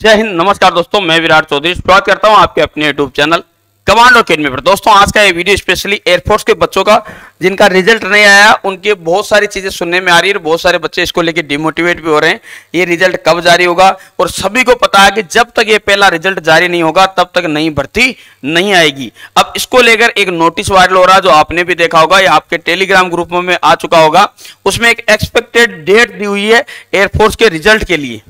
जय हिंद, नमस्कार दोस्तों, मैं विराट चौधरी। स्वागत करता हूँ आपके अपने यूट्यूब चैनल कमांडो अकेडमी पर। दोस्तों, आज का ये वीडियो स्पेशली एयरफोर्स के बच्चों का, जिनका रिज़ल्ट नहीं आया, उनके बहुत सारी चीज़ें सुनने में आ रही है बहुत सारे बच्चे इसको लेके डिमोटिवेट भी हो रहे हैं। ये रिज़ल्ट कब जारी होगा और सभी को पता है कि जब तक ये पहला रिज़ल्ट जारी नहीं होगा, तब तक नई भर्ती नहीं आएगी। अब इसको लेकर एक नोटिस वायरल हो रहा है, जो आपने भी देखा होगा, या आपके टेलीग्राम ग्रुप में आ चुका होगा। उसमें एक एक्सपेक्टेड डेट दी हुई है एयरफोर्स के रिज़ल्ट के लिए।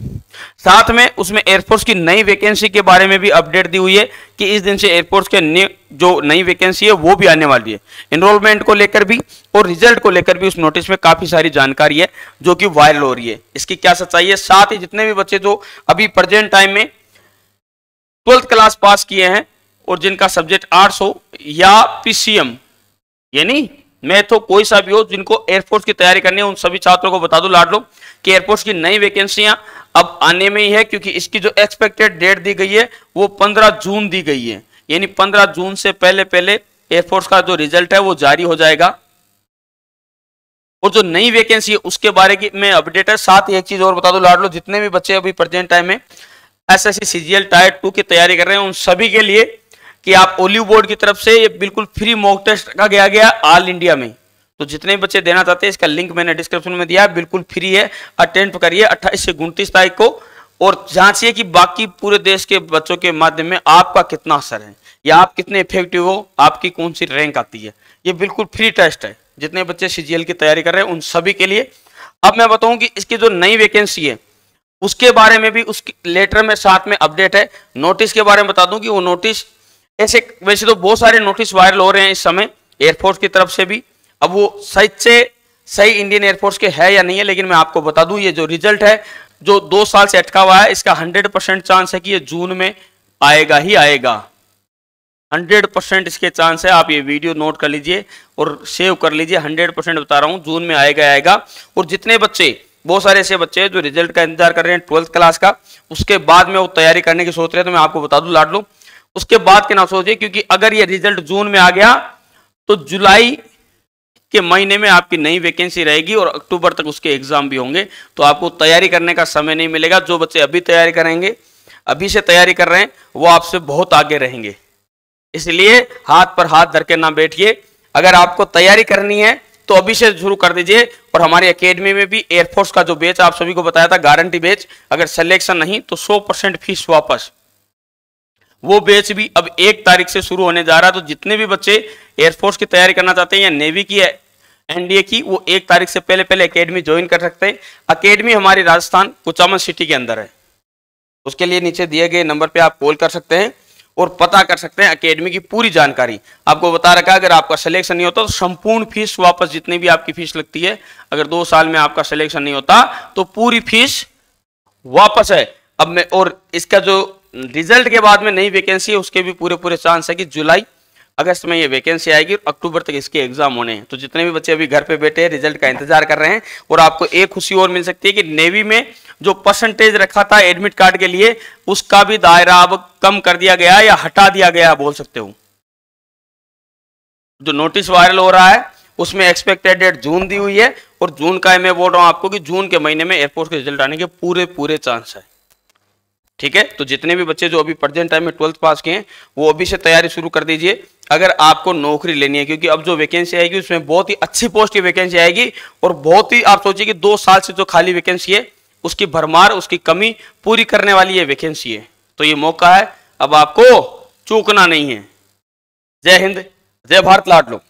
साथ में उसमें एयरफोर्स की नई वैकेंसी के बारे में भी अपडेट दी हुई है कि इस दिन से एयरफोर्स के जो नई वैकेंसी है, वो भी आने वाली है। इनरोलमेंट को लेकर भी और रिज़ल्ट को लेकर भी उस नोटिस में काफ़ी सारी जानकारी है, जो कि वायरल हो रही है। इसकी क्या सच्चाई है? साथ ही जितने भी बच्चे जो अभी प्रेजेंट टाइम में ट्वेल्थ क्लास पास किए हैं और जिनका सब्जेक्ट आर्ट्स हो या पीसीएम यानी मैं तो कोई सा भी हो जिनको एयरफोर्स की तैयारी करनी है, उन सभी छात्रों को बता दो लाड लो कि एयरफोर्स की नई वैकेंसियाँ अब आने में ही है, क्योंकि इसकी जो एक्सपेक्टेड डेट दी गई है, वो 15 जून दी गई है। यानी 15 जून से पहले पहले एयरफोर्स का जो रिज़ल्ट है, वो जारी हो जाएगा। और जो नई वैकेंसी है, उसके बारे में अपडेट है। साथ ही एक चीज़ और बता दो लाड लो जितने भी बच्चे अभी प्रेजेंट टाइम में S S C CGL tier two की तैयारी कर रहे हैं, उन सभी के लिए कि आप ओलिव बोर्ड की तरफ़ से ये बिल्कुल फ्री मॉक टेस्ट रखा गया गया ऑल इंडिया में। तो जितने बच्चे देना चाहते हैं, इसका लिंक मैंने डिस्क्रिप्शन में दिया बिल्कुल फ्री है। अटेंड करिए अट्ठाईस से उनतीस तारीख को और जांचिए कि बाकी पूरे देश के बच्चों के माध्यम में आपका कितना असर है। या आप कितने इफ़ेक्टिव हो, आपकी कौन सी रैंक आती है। ये बिल्कुल फ्री टेस्ट है। जितने बच्चे सीजीएल की तैयारी कर रहे हैं, उन सभी के लिए। अब मैं बताऊँ कि इसकी जो नई वैकेंसी है, उसके बारे में भी, उसकी लेटर में साथ में अपडेट है। नोटिस के बारे में बता दूँ कि वो नोटिस ऐसे वैसे तो बहुत सारे नोटिस वायरल हो रहे हैं इस समय एयरफोर्स की तरफ़ से भी। अब वो सही से सही इंडियन एयरफोर्स के है या नहीं है, लेकिन मैं आपको बता दूँ, ये जो रिज़ल्ट है, जो दो साल से अटका हुआ है, इसका हंड्रेड परसेंट चांस है कि ये जून में आएगा ही आएगा। हंड्रेड परसेंट इसके चांस है, आप ये वीडियो नोट कर लीजिए और सेव कर लीजिए। हंड्रेड परसेंट बता रहा हूँ, जून में आएगा आएगा। और जितने बच्चे, बहुत सारे ऐसे बच्चे हैं जो रिज़ल्ट का इंतज़ार कर रहे हैं ट्वेल्थ क्लास का, उसके बाद में वो तैयारी करने की सोच रहे हैं तो मैं आपको बता दूँ लाड लू उसके बाद के ना सोचिए, क्योंकि अगर ये रिज़ल्ट जून में आ गया तो जुलाई के महीने में आपकी नई वैकेंसी रहेगी और अक्टूबर तक उसके एग्ज़ाम भी होंगे। तो आपको तैयारी करने का समय नहीं मिलेगा। जो बच्चे अभी तैयारी करेंगे, अभी से तैयारी कर रहे हैं, वो आपसे बहुत आगे रहेंगे। इसलिए हाथ पर हाथ धर के ना बैठिए। अगर आपको तैयारी करनी है तो अभी से शुरू कर दीजिए। और हमारी एकेडमी में भी एयरफोर्स का जो बेच आप सभी को बताया था गारंटी बेच अगर सिलेक्शन नहीं तो 100 परसेंट फ़ीस वापस। वो बेच भी अब एक तारीख से शुरू होने जा रहा है तो जितने भी बच्चे एयरफोर्स की तैयारी करना चाहते हैं या नेवी की एनडीए की, वो एक तारीख से पहले पहले एकेडमी ज्वाइन कर सकते हैं। अकेडमी हमारी राजस्थान कुचामन सिटी के अंदर है। उसके लिए नीचे दिए गए नंबर पे आप कॉल कर सकते हैं और पता कर सकते हैं अकेडमी की पूरी जानकारी। आपको बता रखा है, अगर आपका सिलेक्शन नहीं होता तो संपूर्ण फ़ीस वापस जितनी भी आपकी फ़ीस लगती है, अगर दो साल में आपका सिलेक्शन नहीं होता तो पूरी फ़ीस वापस है। अब मैं और इसका जो रिज़ल्ट के बाद में नई वैकेंसी है, उसके भी पूरे पूरे चांस है कि जुलाई अगस्त में ये वैकेंसी आएगी और अक्टूबर तक इसके एग्ज़ाम होने हैं। तो जितने भी बच्चे अभी घर पे बैठे हैं, रिज़ल्ट का इंतज़ार कर रहे हैं और आपको एक खुशी और मिल सकती है कि नेवी में जो परसेंटेज रखा था एडमिट कार्ड के लिए, उसका भी दायरा अब कम कर दिया गया या हटा दिया गया बोल सकते हो। जो नोटिस वायरल हो रहा है, उसमें एक्सपेक्टेड डेट जून दी हुई है और जून का मैं बोल रहा हूँ आपको कि जून के महीने में एयरपोर्ट के रिज़ल्ट आने के पूरे पूरे चांस है। ठीक है? तो जितने भी बच्चे जो अभी प्रेजेंट टाइम में ट्वेल्थ पास किए हैं, वो अभी से तैयारी शुरू कर दीजिए। अगर आपको नौकरी लेनी है, क्योंकि अब जो वैकेंसी आएगी, उसमें बहुत ही अच्छी पोस्ट की वैकेंसी आएगी और बहुत ही आप सोचिए कि दो साल से जो खाली वैकेंसी है, उसकी भरमार, उसकी कमी पूरी करने वाली ये वैकेंसी है। तो ये मौका है। अब आपको चूकना नहीं है। जय हिंद, जय भारत लाट लो।